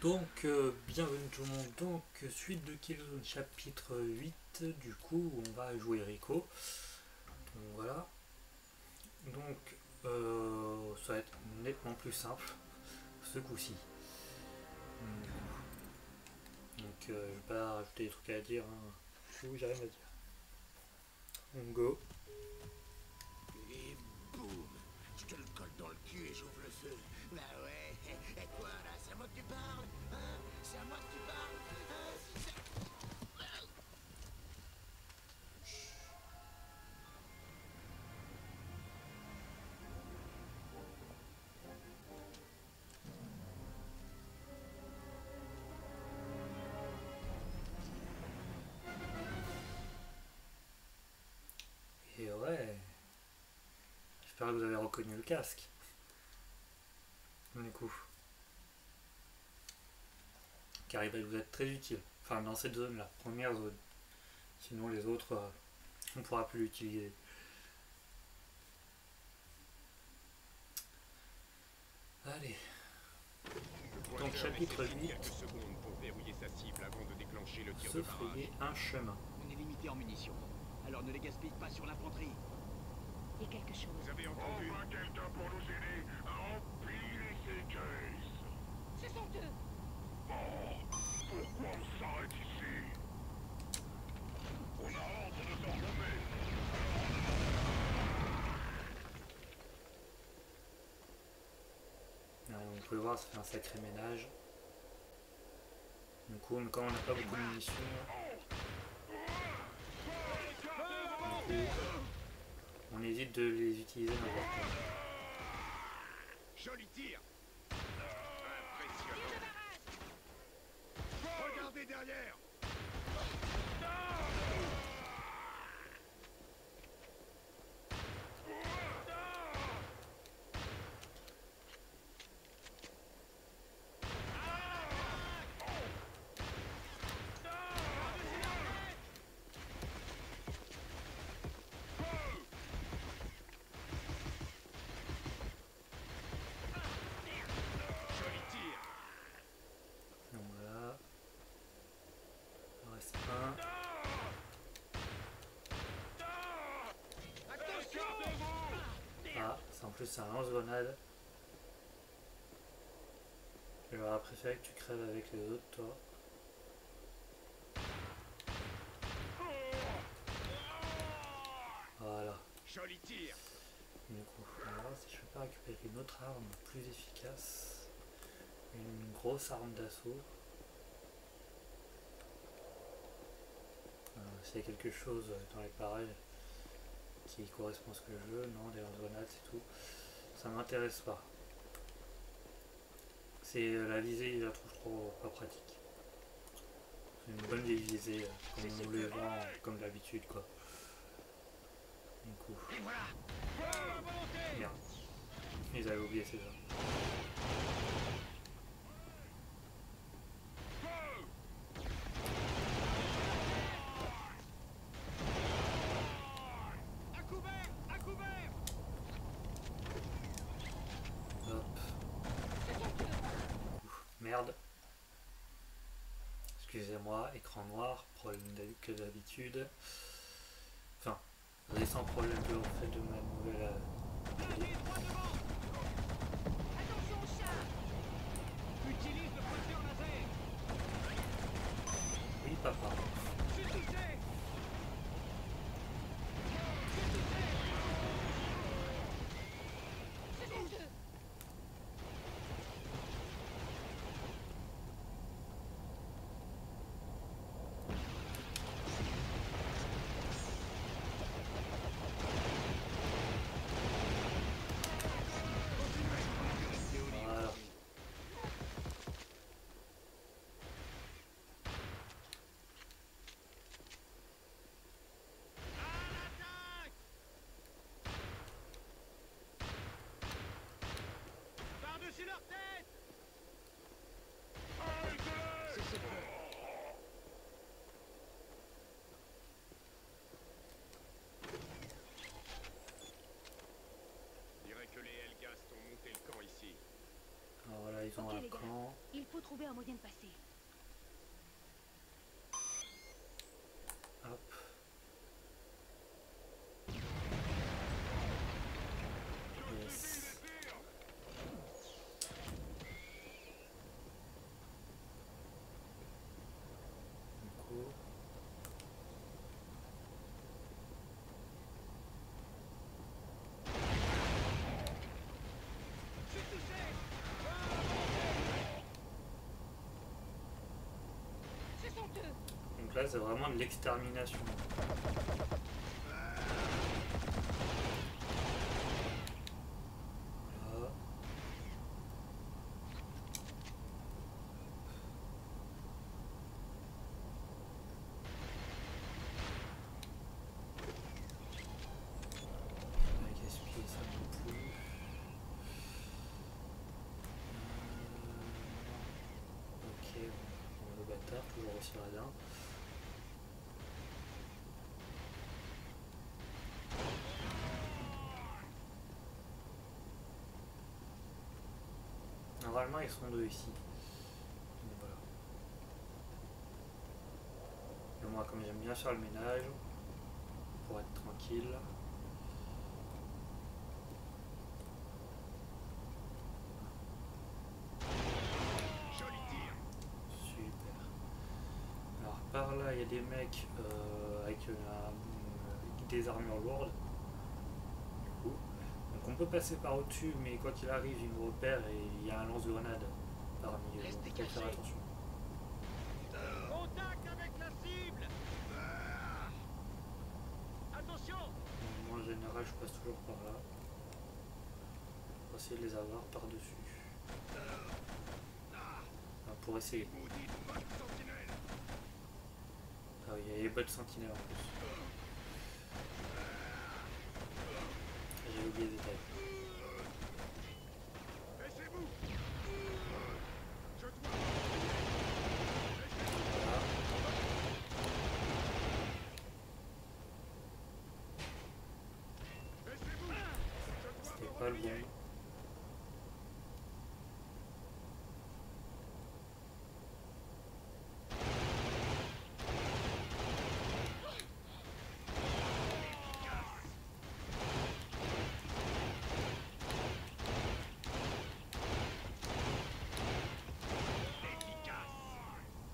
Donc, euh, bienvenue tout le monde. Donc, suite de Killzone chapitre 8, du coup, on va jouer Rico. Donc, voilà. Donc, euh, ça va être nettement plus simple ce coup-ci. Donc, euh, je vais pas rajouter des trucs à dire. Hein. Je où j'arrive à dire. On go. Et boum Je te le colle dans le cul et j'ouvre le feu. Bah ouais, et quoi là C'est moi que tu Vous avez reconnu le casque. Du coup. Car il va vous être très utile. Enfin, dans cette zone, la première zone. Sinon, les autres, euh, on pourra plus l'utiliser. Allez. Donc, chapitre 8, quelques secondes pour verrouiller sa cible avant de déclencher le tir se de barrage. frayer un chemin. On est limité en munitions. Alors ne les gaspille pas sur l'infanterie. Quelque chose. Vous avez entendu Enfin quelqu'un pour nous aider à empiler ces caisses. Ce sont eux Bon, pourquoi on s'arrête ici On a honte de s'enfermer. Euh, vous pouvez voir, ça fait un sacré ménage. Du coup, comme on n'a pas beaucoup de munitions, du coup, on évite de les utiliser n'importe. Joli tir. Impressionnant. Regardez derrière Joli tir Donc voilà. Il en reste un. Ah, c'est en plus c'est un lance-grenade. J'aurais préféré que tu crèves avec les autres, toi. Voilà. Joli tir Du coup, on va voir si je peux pas récupérer une autre arme plus efficace. Une grosse arme d'assaut. Euh, S'il y a quelque chose dans les parages qui correspond à ce que je veux, non, des lance-grenades, c'est tout. Ça m'intéresse pas. C'est euh, la visée, je la trouve trop pas pratique. C'est une bonne vieille visée, euh, comme on vend, comme d'habitude, quoi. Du coup. Merde. Ils avaient oublié ces armes. À couvert À couvert Hop. Merde. Excusez-moi, écran noir, problème que d'habitude. Enfin, récent problème que l'on fait de ma nouvelle. euh, Dernier, droit devant Attention au chat Utilise le pointeur laser Oui, papa. Je suis touché Ce sont eux Voilà. Il trouver un moyen de passer. Hop. Yes. Du coup. Ce sont eux Donc là, c'est vraiment de l'extermination. Voilà. On va gaspiller ça non plus. Euh, Ok, bon, le bâtard, toujours aussi radin. Normalement, ils sont deux ici. Donc, voilà. Et moi, comme j'aime bien faire le ménage, pour être tranquille. Super. Alors par là, il y a des mecs euh, avec euh, des armures lourdes. On peut passer par au-dessus, mais quoi qu'il arrive, ils nous repèrent et il y a un lance-grenade parmi eux. Donc faut faire attention. Contact avec la cible Attention Donc, moi en général, je passe toujours par là. Pour essayer de les avoir par-dessus. Enfin, pour essayer. Ah oui, il y a les bottes sentinelles en plus. J'ai oublié les détails. Baissez-vous. Je dois. Voilà. Baissez-vous. Je dois C'était me pas le replier. bon.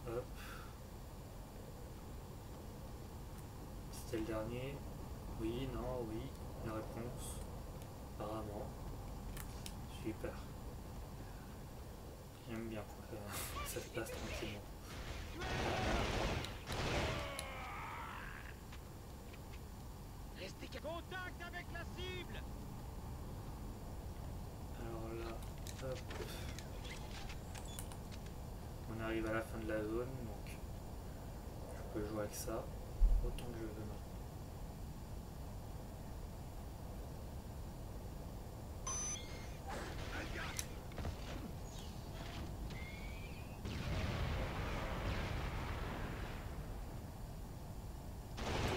Hop. C'était le dernier. Oui, non, oui. La réponse. Apparemment. Super. J'aime bien quand ça, ça se passe tranquillement. Restez Contact avec la cible Alors là, hop. On arrive à la fin de la zone, donc je peux jouer avec ça autant que je veux maintenant.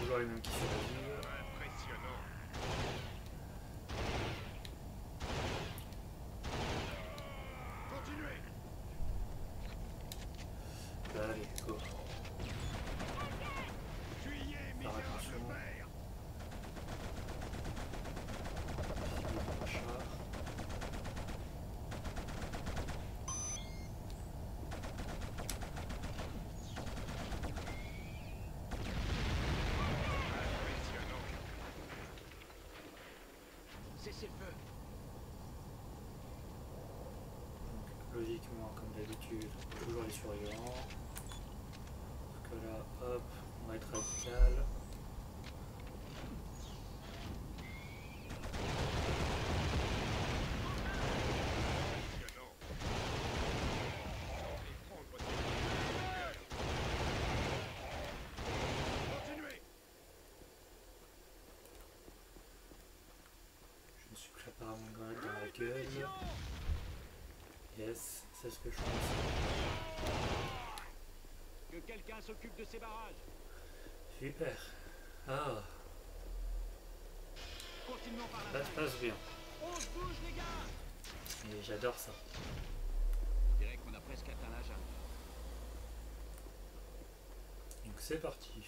Toujours les mêmes qui survivent. Impressionnant. Continuez. Allez, go. Fuyez, misérable attention. père. Filer dans le char. Impressionnant. Cessez le feu Donc, logiquement, comme d'habitude, toujours les surveillants. Parce que là, hop, on va être radical. Impressionnant. Semblez prendre des Continuez. Je me suis préparé mon grenade dans la gueule. Yes, c'est ce que je pense. Que quelqu'un s'occupe de ces barrages Super. Ah, Continuons par ça la se passe bien. On se bouge les gars Et j'adore ça. On dirait qu'on a presque atteint la jungle. Donc c'est parti.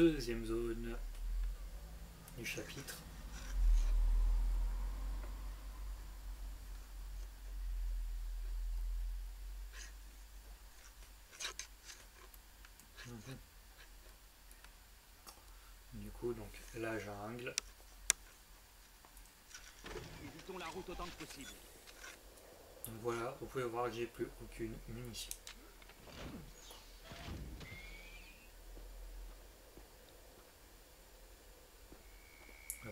Deuxième zone du chapitre. Du coup, donc la jungle. Évitons la route autant que possible. Donc voilà, vous pouvez voir que j'ai plus aucune munition.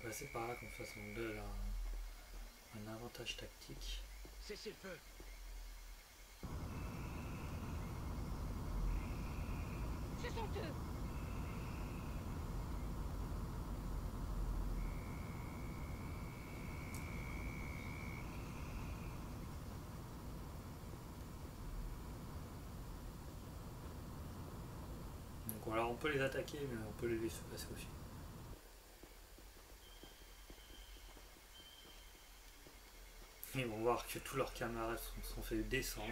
On va passer par là comme ça, ça nous donne un, un avantage tactique. Cessez le feu. Ce sont eux Donc voilà, on peut les attaquer, mais on peut les laisser passer aussi. Que tous leurs camarades sont, sont fait descendre.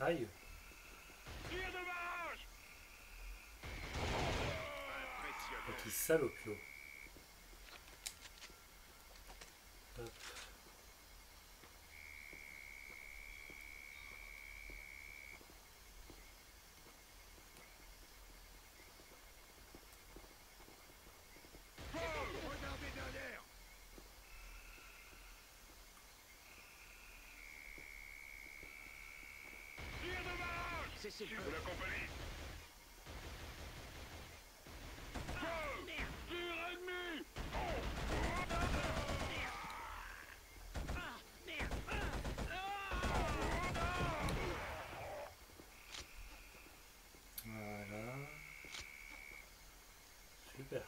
Aïe Tir de barrage Impressionnant. Petit salopio. Hop. Regardez derrière Tir de barrage Cessez le De feu. la compagnie Feu Tir ennemi Voilà. Super.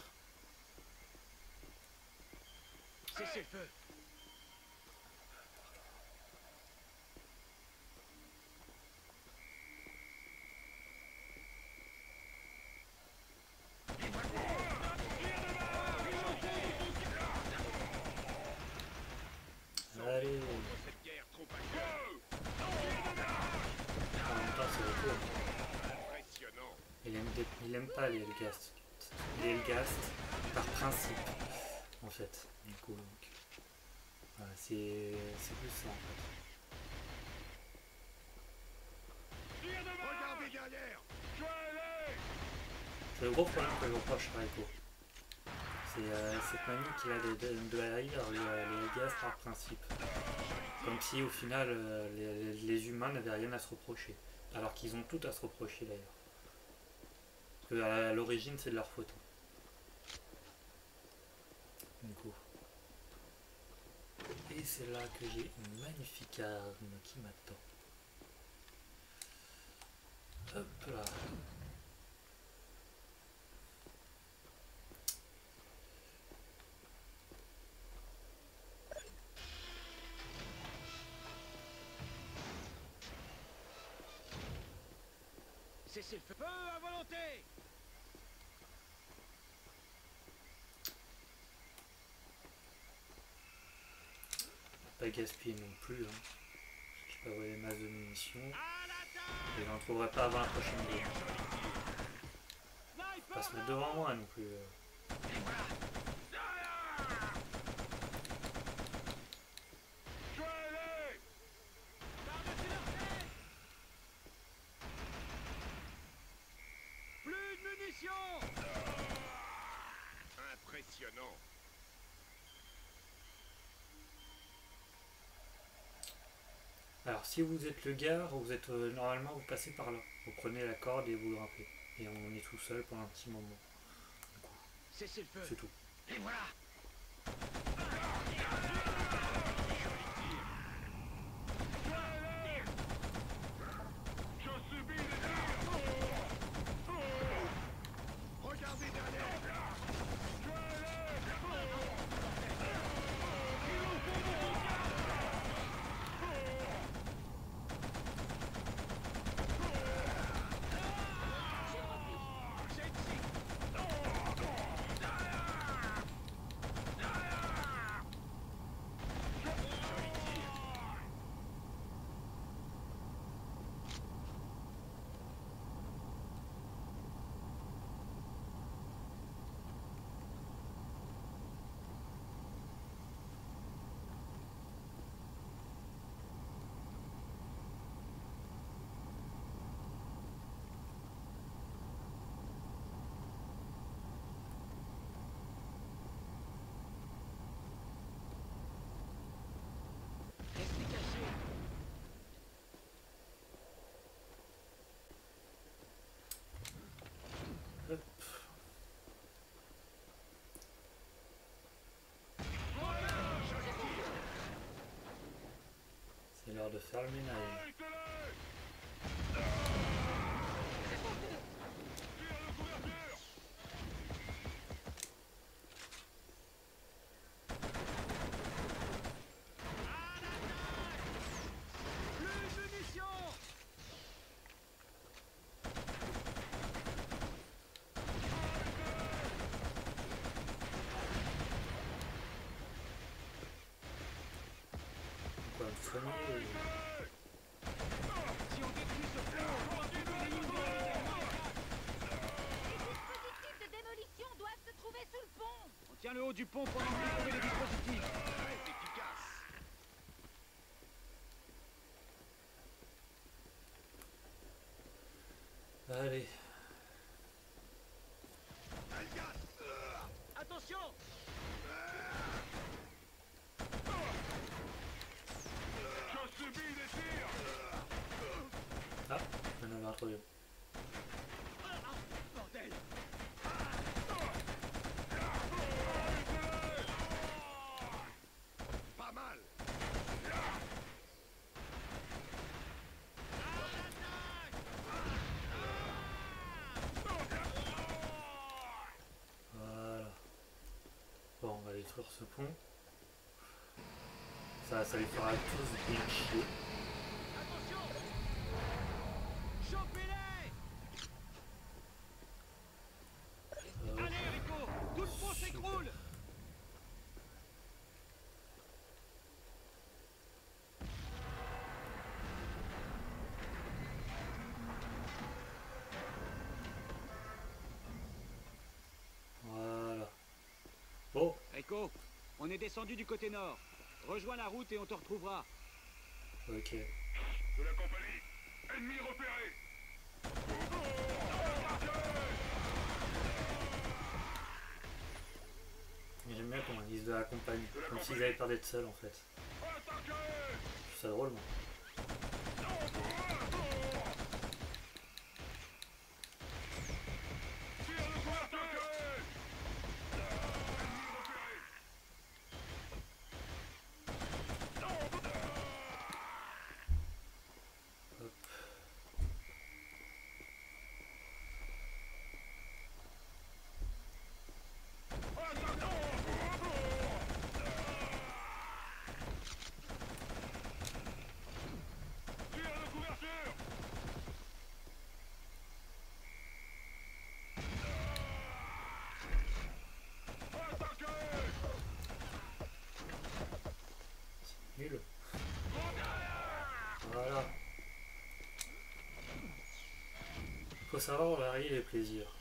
Cessez le feu. Allez. Cette guerre trop active. En même temps, c'est le tour. Impressionnant. Il aime, il aime pas les Helgast. Les Helgast, par principe, fait. Du coup, donc. Voilà, c'est plus ça, en fait. Regardez derrière C'est le gros problème que je reproche à Echo. C'est euh, cette manie qu'il a de, de, de haïr les, les Helgast par principe. Comme si, au final, euh, les, humains n'avaient rien à se reprocher. Alors qu'ils ont tout à se reprocher, d'ailleurs. Parce que à l'origine, c'est de leur faute. Du coup. Et c'est là que j'ai une magnifique arme qui m'attend. Hop là. Cessez le feu. À volonté. Pas gaspiller non plus. Hein. Je pas où est les masses de munitions. Et j'en trouverai pas avant la prochaine game. Faut Pas se mettre devant moi non plus. euh. Plus de munitions Impressionnant. Alors si vous êtes le gars, vous êtes euh, normalement vous passez par là. Vous prenez la corde et vous grimpez. Et on est tout seul pendant un petit moment. C'est tout. Et voilà l'heure de faire le ménage. Arrêtez-les Ce sont eux Tire de couverture Plus de munitions Quoi, me soigner Si on détruit ce pont, on va détruire une Les dispositifs de démolition doivent se trouver sous le pont On tient le haut du pont pendant que vous les dispositifs. C'est efficace. Allez, Attention Je subis des tirs ah, on avait un troisième. Bordel Pas mal. Voilà. Détruire ce pont. Ça, ça les fera tous bien chier. Rico, on est descendu du côté nord. Rejoins la route et on te retrouvera. ok. De la compagnie Ennemi repéré J'aime bien comment ils disent de la compagnie. Comme s'ils avaient peur d'être seuls en fait. Je trouve ça drôle moi. Tire de couverture Ennemi repéré Hop. Tire de couverture Attaquez Nul. Voilà. Faut savoir varier les plaisirs.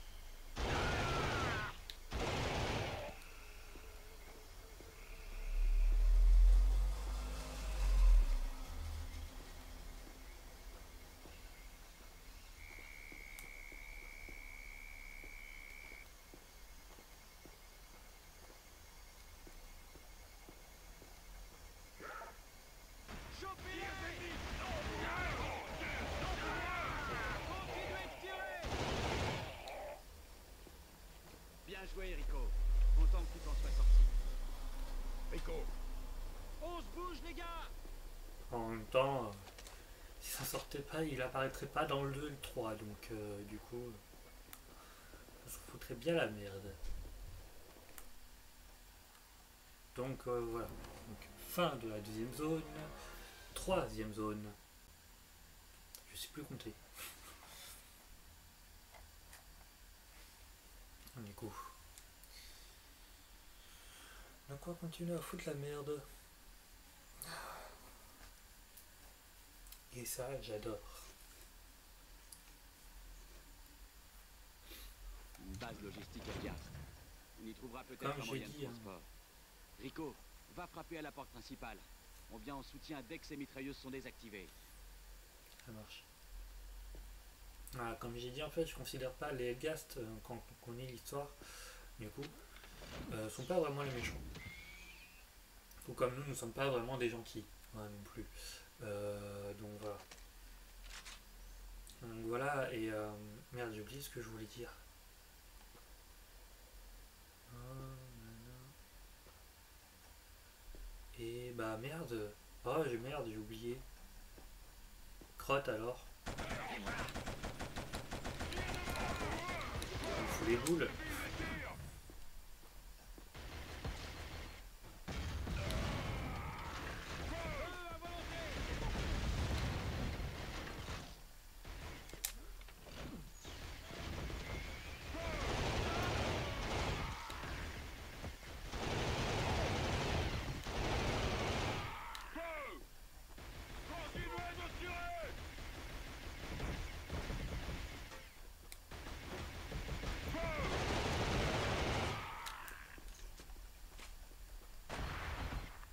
Chopez-les Continuez de tirer Bien joué, Rico. Content que tu t'en sois sorti. Rico, On se bouge, les gars En même temps, euh, si ça sortait pas, il apparaîtrait pas dans le 2 et le 3, donc euh, du coup, ça se foutrait bien la merde. Donc euh, voilà, donc, fin de la deuxième zone, troisième zone. Je sais plus compter. Du coup. De quoi continuer à foutre la merde? Et ça, j'adore. Une base logistique à 4. On y trouvera peut-être un moyen dit, de hein. transport. Rico, va frapper à la porte principale. On vient en soutien dès que ces mitrailleuses sont désactivées. Ça marche. Voilà, comme j'ai dit, en fait, je considère pas les Elgast, euh, quand on connaît l'histoire, du coup, euh, sont pas vraiment les méchants. Ou comme nous, nous sommes pas vraiment des gentils, ouais, non plus. Euh, donc voilà. Donc voilà, et euh, merde, j'ai oublié ce que je voulais dire. Et bah merde, oh j'ai merde, j'ai oublié. trotte alors. On fout les boules.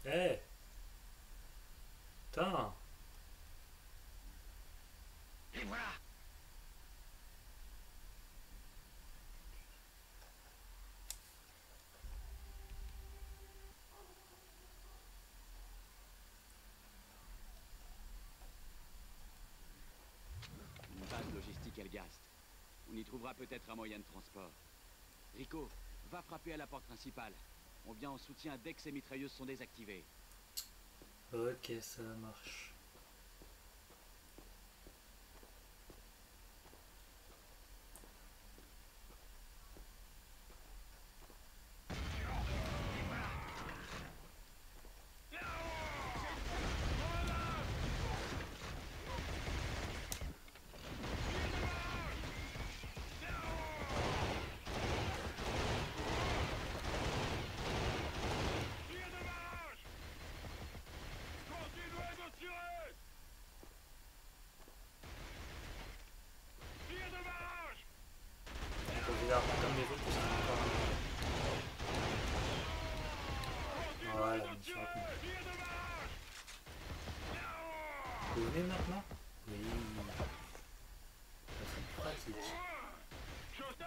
Eh Putain Et voilà Une base logistique Elgast. On y trouvera peut-être un moyen de transport. Rico, va frapper à la porte principale. On vient en soutien dès que ces mitrailleuses sont désactivées. Ok, ça marche. Tir de barrage Continuez de tirer Tir de barrage On considère pas comme les autres parce qu'on a encore un- Voilà, Continuez de mission tirer accomplie. Tir de barrage Vous venez maintenant Oui. Ça, C'est pratique. Je- Non Non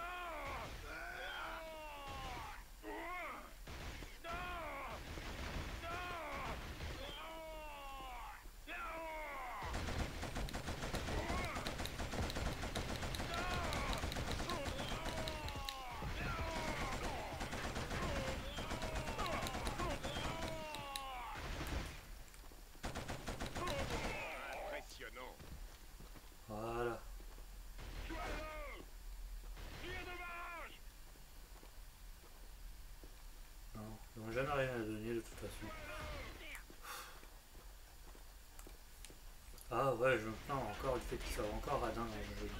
Impressionnant. Voilà. Joyeux Tir de barrage Non, ils n'ont jamais rien à donner de toute façon. Ah ouais, je me plains qu'il soit encore radin dans le jeu.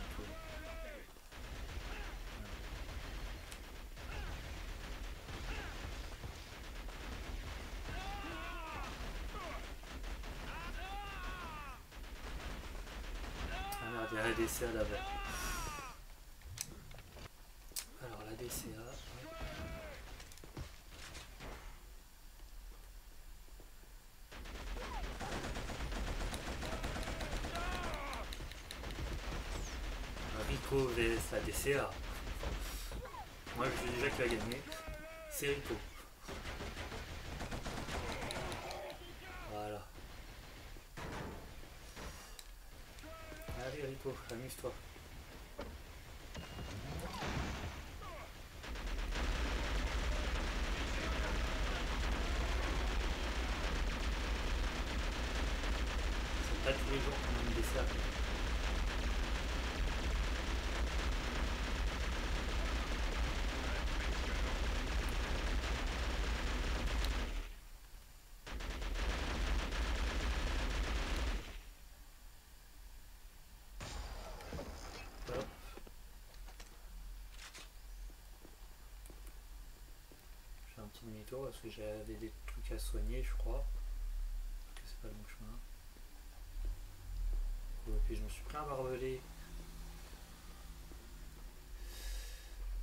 y a. Alors la DCA. hop. La DCA. Moi je sais déjà qui va gagner. C'est Rico. Voilà. Allez Rico, amuse-toi. C'est pas tous les jours qu'on a une DCA. Hop. Je fais un petit parce que j'avais des trucs à soigner, je crois. Que c'est pas le bon chemin. Et puis je me suis pris un barbelé.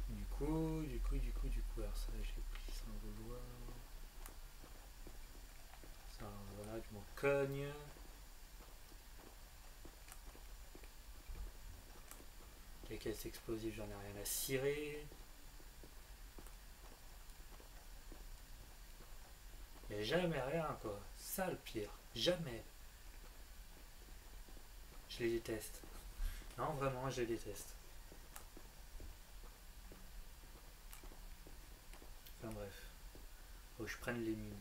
Du coup, du coup, du coup, du coup, alors ça j'ai pris sans vouloir. Ça, voilà, je m'en cogne. Les caisses explosives, j'en ai rien à cirer. Mais jamais rien, quoi. Ça, le pire. Jamais. Je les déteste. Non, vraiment, je les déteste. Enfin bref. Faut que je prenne les mines.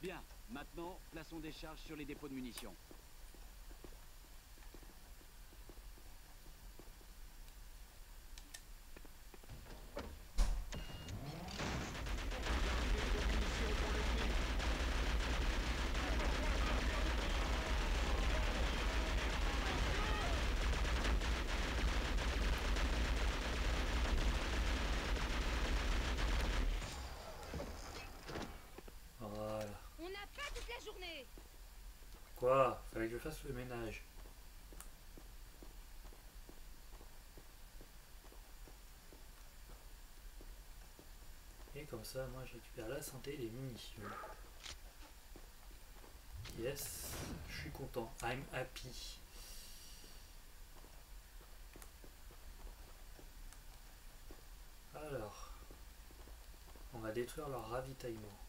Bien, maintenant, plaçons des charges sur les dépôts de munitions. Voilà. On n'a pas toute la journée Quoi Que je fasse le ménage. Et comme ça, moi, je récupère la santé et les munitions. Yes, je suis content. I'm happy. Alors, on va détruire leur ravitaillement.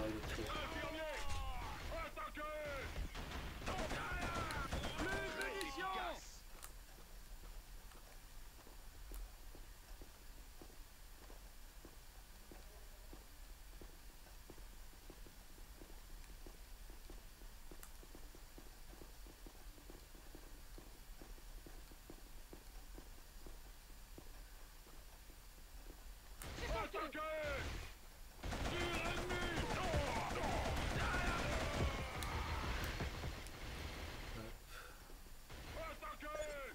Ça, c'est du travail de trait. Infirmier Attaquez Très efficace. Attaquez Tir ennemi Attaquez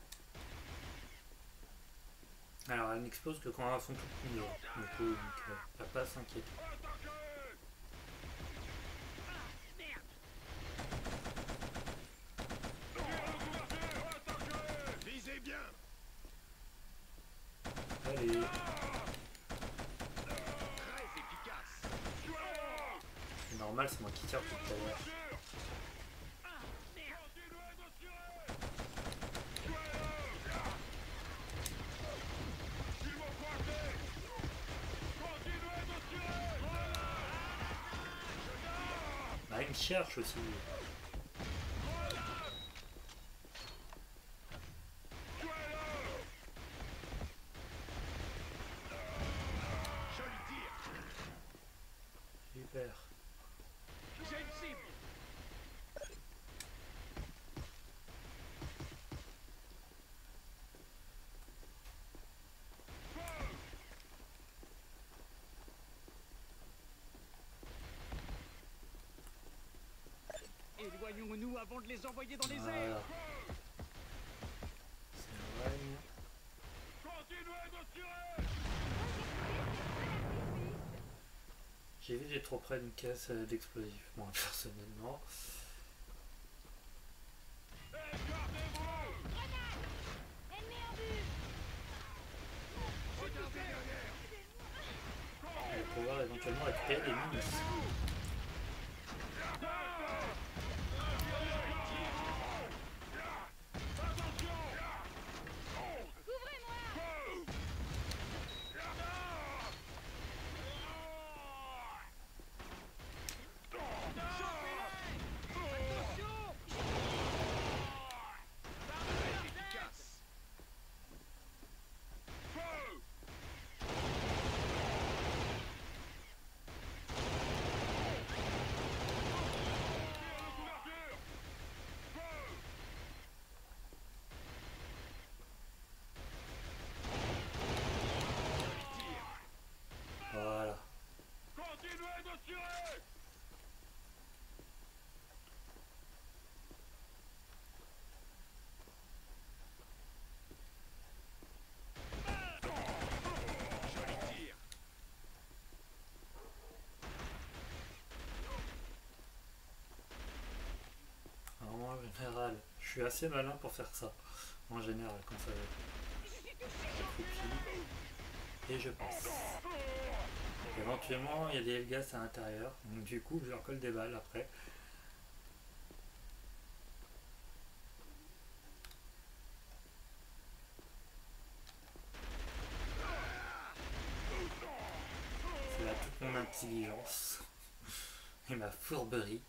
Alors, elle n'explose que quand elles sont toutes mises. Du coup, donc, euh, pas s'inquiéter. Attaquez Tire de couverture Attaquez Visez bien. Allez, Très efficace. Tuez-le c'est normal, c'est moi qui tire tout à l'heure. Continuez de tirer Tuez-le S'il vous froissez Continuez de tirer Bah, il me cherche aussi. Joli tir. Super. J'ai une cible. Avant de les envoyer dans les airs Voilà. C'est vrai. Continuez de tirer J'ai vu d'être trop près d'une caisse euh, d'explosifs, moi personnellement. On va pouvoir éventuellement récupérer des munitions. Couvrez-moi Très efficace. Voilà. Continuez de tirer Joli tir. Alors moi, en général, je suis assez malin pour faire ça. En général, quand ça copie. Et je passe. Éventuellement, il y a des Helgas à l'intérieur. Donc du coup, je leur colle des balles après. C'est là toute mon intelligence. et ma fourberie.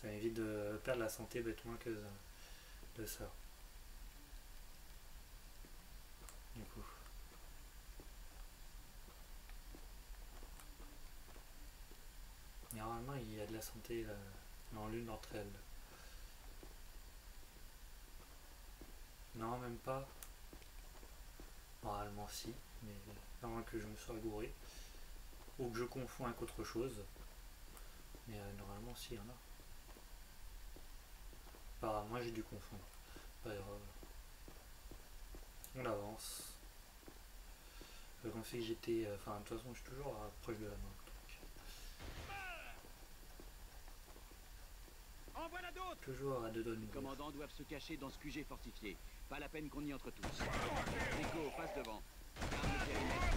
Ça m'évite la santé bêtement que de ça. Du coup. Normalement, il y a de la santé dans l'une d'entre elles. Non, même pas. Normalement, si, mais à moins que je me sois gouré. Ou que je confonds avec autre chose. Mais euh, normalement, si, il y en a. Moi j'ai dû confondre. Pas grave. On avance. Comme si j'étais. euh, Enfin, de toute façon, je suis toujours proche de la. En voilà d'autres Toujours à deux doigts de commandants doivent se cacher dans ce QG fortifié. Pas la peine qu'on y entre tous. Rico, passe devant. Le périmètre,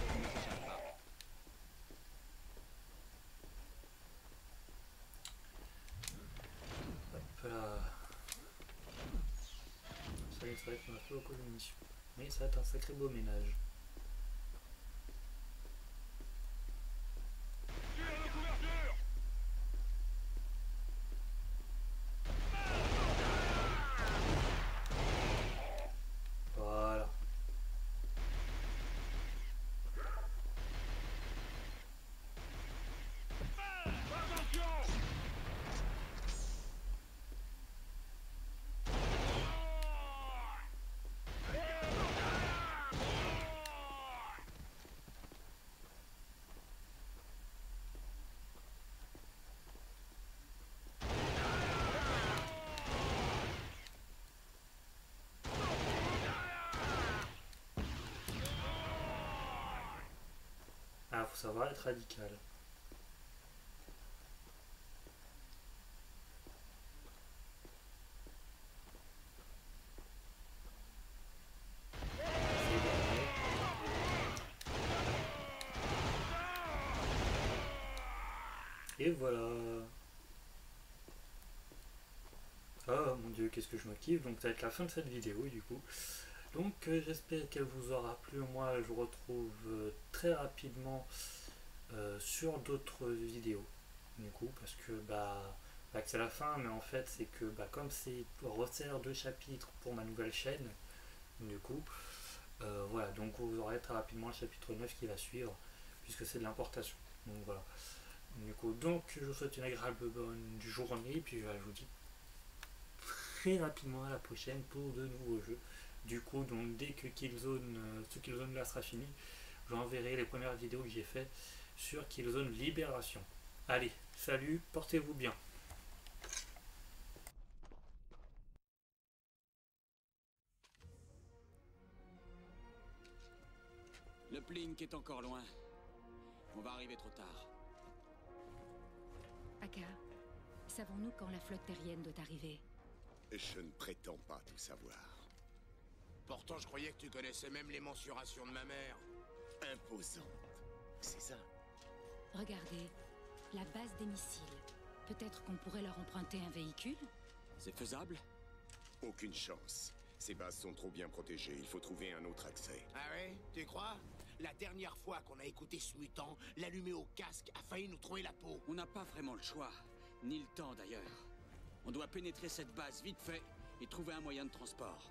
pas. Hop là. Ça y est, c'est vrai qu'on a Mais ça va être un sacré beau ménage. Tire de couverture Voilà. Attention Ah, faut savoir être radical. Et voilà. Oh mon dieu, qu'est-ce que je me. Donc ça va être la fin de cette vidéo du coup. Donc euh, j'espère qu'elle vous aura plu. Moi je vous retrouve euh, très rapidement euh, sur d'autres vidéos. Du coup, parce que bah, bah, c'est la fin, mais en fait c'est que bah, comme c'est resserre deux chapitres pour ma nouvelle chaîne, du coup, voilà, donc vous aurez très rapidement le chapitre 9 qui va suivre, puisque c'est de l'importation. Donc voilà. Du coup, donc je vous souhaite une agréable bonne journée, puis bah, je vous dis très rapidement à la prochaine pour de nouveaux jeux. Du coup, donc dès que Killzone, euh, ce Killzone là sera fini, j'enverrai les premières vidéos que j'ai fait sur Killzone Libération. Allez, salut, portez-vous bien. Le Plink est encore loin. On va arriver trop tard. Aka, savons-nous quand la flotte terrienne doit arriver? Je ne prétends pas tout savoir. Pourtant, je croyais que tu connaissais même les mensurations de ma mère. Imposante. C'est ça. Regardez, la base des missiles. Peut-être qu'on pourrait leur emprunter un véhicule C'est faisable? Aucune chance. Ces bases sont trop bien protégées. Il faut trouver un autre accès. Ah ouais? Tu crois? La dernière fois qu'on a écouté ce mutant, l'allumer au casque a failli nous trouver la peau. On n'a pas vraiment le choix. Ni le temps d'ailleurs. On doit pénétrer cette base vite fait et trouver un moyen de transport.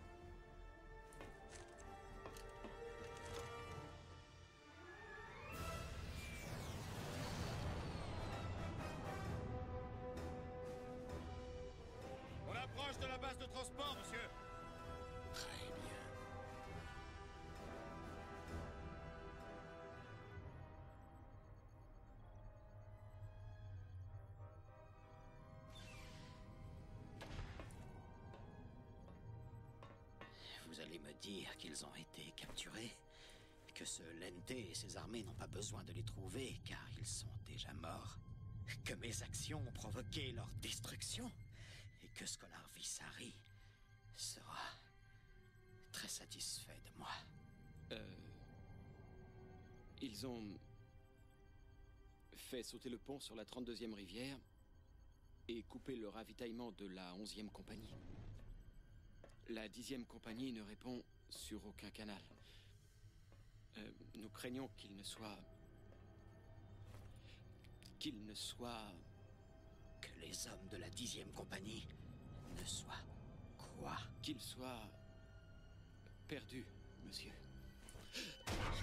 Dire qu'ils ont été capturés Que ce Lente et ses armées n'ont pas besoin de les trouver car ils sont déjà morts Que mes actions ont provoqué leur destruction Et que Scholar Vissari sera très satisfait de moi. Euh, ils ont fait sauter le pont sur la 32e rivière et coupé le ravitaillement de la 11e compagnie. La dixième compagnie ne répond sur aucun canal. Euh, nous craignons qu'il ne soit... qu'il ne soit... Que les hommes de la dixième compagnie ne soient quoi? Qu'ils soient perdus, monsieur. Ah,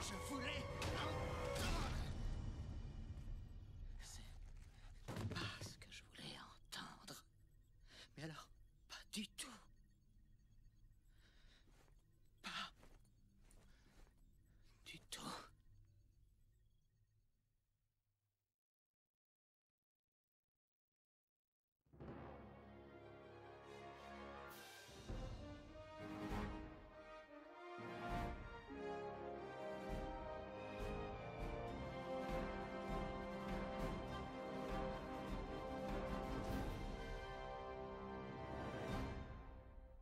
je voulais. Hein?